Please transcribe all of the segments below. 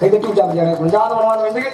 ಕೈ ಕಟ್ಟಿ ಜಾಗ ಜಾಗ ಗುಂಜಾದ ಮನವಾದ ವೆಂದಿಗೆ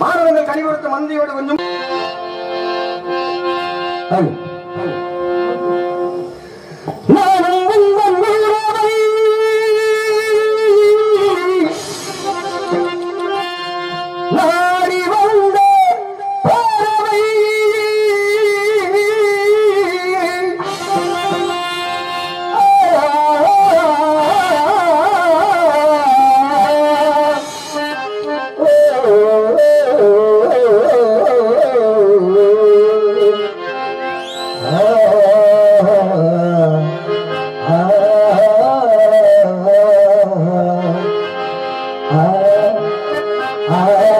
மாணவர்கள் கனிவொருத்த மந்தியோடு கொஞ்சம் I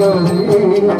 இல்லையா